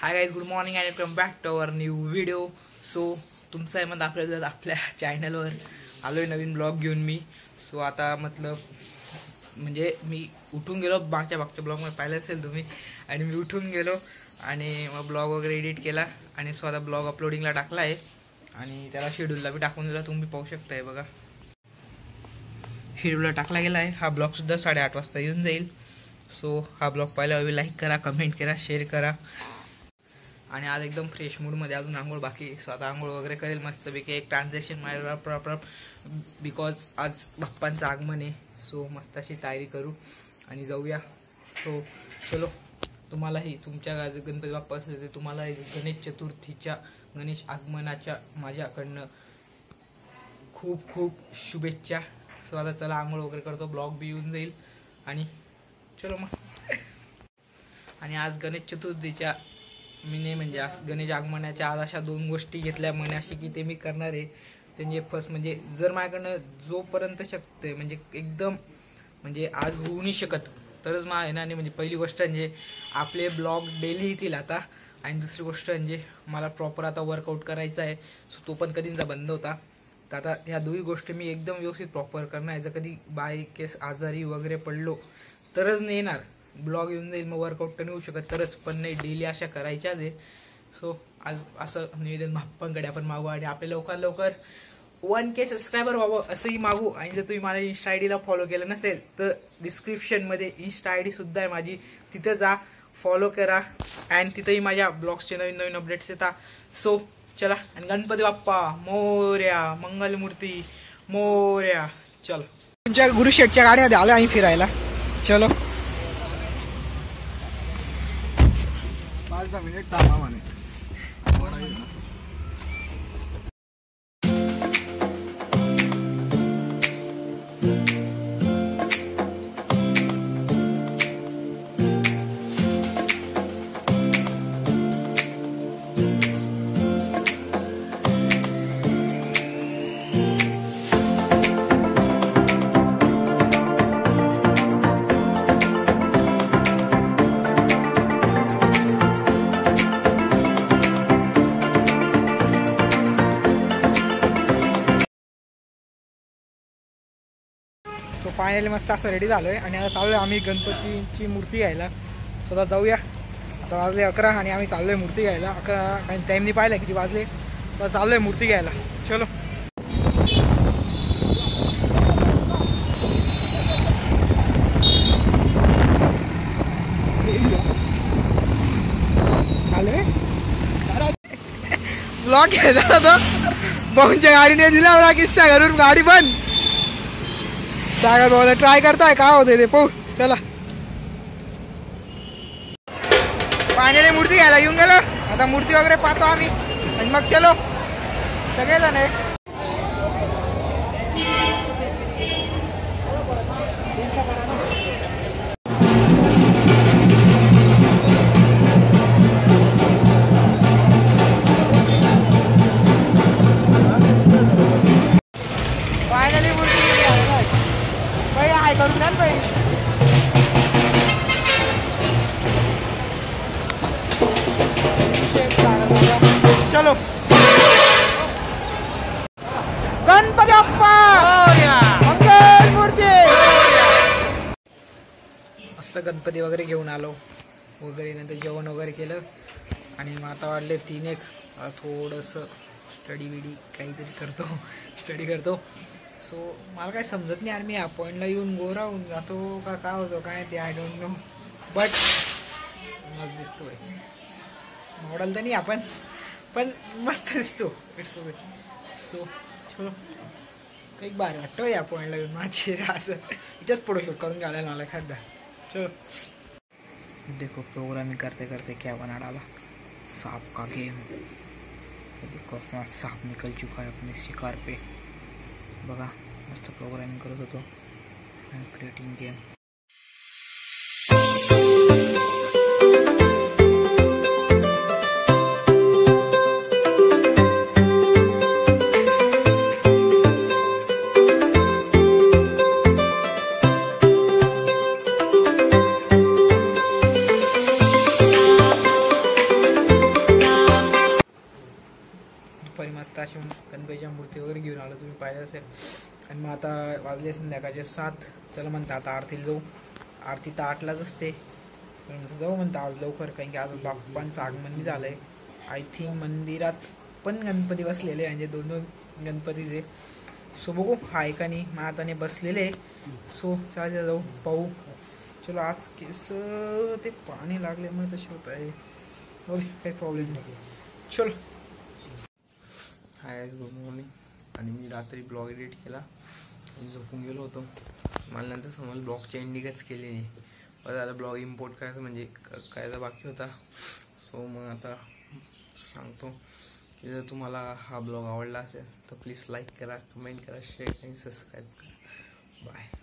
Hi guys good morning and welcome back to our new video so तुमचं आहे मग आपल्या आपल्या चॅनलवर आलो आहे नवीन ब्लॉग घेऊन मी. सो आता मतलब म्हणजे मी उठून गेलो मागच्या मागच्या ब्लॉगमध्ये पाहिलं असेल तुम्ही. आणि मी उठून गेलो आणि मग ब्लॉग वगैरे एडिट केला आणि सो आता ब्लॉग अपलोडिंगला टाकला आहे आणि त्याला शेड्यूलला बी टाकून दिला. तुम्ही पाहू शकताय बघा. शेड्यूलला टाकला गेला आहे. हा ब्लॉगसुद्धा साडेआठ वाजता येऊन जाईल. सो हा ब्लॉग पाहिला लाईक करा कमेंट करा शेअर करा. आणि आज एकदम फ्रेश मूडमध्ये अजून आंघोळ बाकी. स्वतः आंघोळ वगैरे करेल मस्तपैकी. एक ट्रान्झॅक्शन मारायला प्रॉपर बिकॉज आज बाप्पांचं आगमन आहे. सो मस्त अशी तयारी करू आणि जाऊया. सो चलो तुम्हालाही तुमच्या गणपती बाप्पा असेल तर तुम्हालाही गणेश चतुर्थीच्या गणेश आगमनाच्या माझ्याकडनं खूप खूप शुभेच्छा. सो आता चला आंघोळ वगैरे करतो. ब्लॉग बी येऊन जाईल. आणि चलो मग. आणि आज गणेश चतुर्थीच्या मी म्हणजे आज गणेश आगमनाच्या आज अशा दोन गोष्टी घेतल्या मनाशी की ते मी करणार आहे. त्यांचे फर्स्ट म्हणजे जर माझ्याकडनं जोपर्यंत शक्य म्हणजे एकदम म्हणजे आज होऊ नाही शकत तरच मा येणार म्हणजे पहिली गोष्ट म्हणजे आपले ब्लॉग डेली येतील आता. आणि दुसरी गोष्ट म्हणजे मला प्रॉपर आता वर्कआउट करायचा आहे सो तो पण कधीचा बंद होता. तर आता ह्या दोन्ही गोष्टी मी एकदम व्यवस्थित प्रॉपर करणार आहे. जर कधी बाय केस आजारी वगैरे पडलो तरच नाही येणार. ब्लॉग येऊन जाईल मग वर्कआउट तर नाही होऊ शकत तरच. पण नाही डेली अशा करायच्याच आहे सो आज असं निवेदन बाप्पांकडे आपण मागू आणि आपल्या लवकर लवकर वन के सबस्क्रायबर व्हावं असंही मागू. आणि जर तुम्ही मला इन्स्टा आय डीला फॉलो केलं नसेल तर डिस्क्रिप्शनमध्ये इन्स्टा आय डी सुद्धा आहे माझी. तिथं जा फॉलो करा. अँड तिथंही माझ्या ब्लॉग्सचे नवीन नवीन अपडेट्स येतात. सो चला. आणि गणपती बाप्पा मोर्या मंगलमूर्ती मोर्या. चल. तुमच्या गुरुशेठच्या गाडीमध्ये आलं आम्ही फिरायला. चलो. ¿Qué es lo फायनली मस्त असं रेडी झालोय. आणि आता चाललो आहे आम्ही गणपतीची मूर्ती घ्यायला. स्वतः जाऊया. आता वाजले अकरा आणि आम्ही चाललो आहे मूर्ती घ्यायला. अकरा काही टाईमनी नाही पाहिला किती वाजले. तर चाललो आहे मूर्ती घ्यायला. चलो. ब्लॉक घ्यायला होता भाऊंच्या गाडीने दिला किस्सा घरून गाडी बंद. सागर भाऊ ट्राय करताय काय होते ते? पाहू चला. पाण्याने मूर्ती घ्यायला येऊन गेलो. आता मूर्ती वगैरे पाहतो आम्ही. आणि मग चलो. सगळेजण आहे गणपती वगैरे घेऊन आलो. वगैरे नंतर जेवण वगैरे केलं. आणि मग आता वाढले तीन एक. थोडंसं स्टडी बिडी काहीतरी करतो. स्टडी करतो. सो मला काय समजत नाही आणि मी अपॉइंटला येऊन गोरा होऊन जातो का काय होतो काय ते आय डोंट नो बट मस्त दिसतोय. मॉडल तर नाही आपण पण मस्त दिसतो. इट्स गुड सो काही बार वाटतो या पॉईंटला येऊन माझी. असं. इथेच फोटोशूट करून घालायला मला एखादा. चलो देखो प्रोग्रामिंग करते करते क्या बना डाला? सांप का गेम देखो, अपना सांप निकल चुका है अपने शिकार पे। बगा मस्त प्रोग्रामिंग करो तो क्रिएटिंग गेम मस्त अशी गणपतीच्या मूर्ती वगैरे घेऊन आलो तुम्ही पाहिलं असेल. आणि मग आता वाजले संध्याकाळचे सात. चला म्हणता आता आरतीला जाऊ. आरती तर आठलाच असते. पण म्हणतं जाऊ म्हणतं आज लवकर कारण की आज बाप्पांचं आगमन बी झालंय. आय थिंक मंदिरात पण गणपती बसलेले म्हणजे दोन दोन गणपतीचे सो बघू. हा एकाने नाही मग बसलेले सो चला जाऊ. पाहू. चलो आज केस ते पाणी लागल्यामुळे तसे होत आहे. काही प्रॉब्लेम नाही. चलो. हाय गुड मॉर्निंग आणि मी रात्री ब्लॉग एडिट केला. आणि झोपून गेलो होतो. मला नंतर समज ब्लॉगची एंडिंगच केली नाही. परत आता ब्लॉग इम्पोर्ट करायचं म्हणजे क- करायचा बाकी होता. सो मग आता सांगतो की जर तुम्हाला हा ब्लॉग आवडला असेल तर प्लीज लाईक करा कमेंट करा शेअर आणि सबस्क्राईब करा. बाय